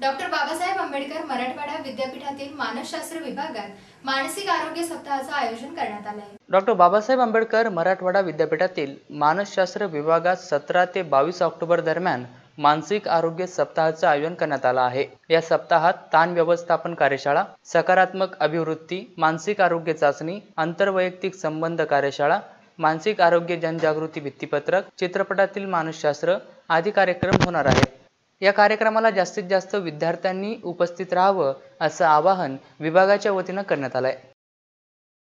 Doctor Babasaheb Ambedkar Marathwada विद्यापीठातील मानसशास्त्र विभागात मानसिक आरोग्य सप्ताहाचं आयोजन करण्यात आलं आहे डॉक्टर बाबासाहेब आंबेडकर मराठवाडा विद्यापीठातील मानसशास्त्र विभागात सतरा ते बावीस ऑक्टोबर दरम्यान मानसिक आरोग्य सप्ताहाचं आयोजन करण्यात आलं आहे. या सप्ताहात ताण व्यवस्थापन कार्यशाळा सकारात्मक अभिवृत्ती मानसिक आरोग्य चाचणी आंतरवैयक्तिक संबंध कार्यशाळा मानसिक आरोग्य जनजागृती भित्तीपत्रक चित्रपटातील मानसशास्त्र आदी कार्यक्रम होणार आहेत. या कार्यक्रमाला जास्तीत जास्त विद्यार्थ्यांनी उपस्थित राहावं असं आवाहन विभागाच्या वतीनं करण्यात आलं आहे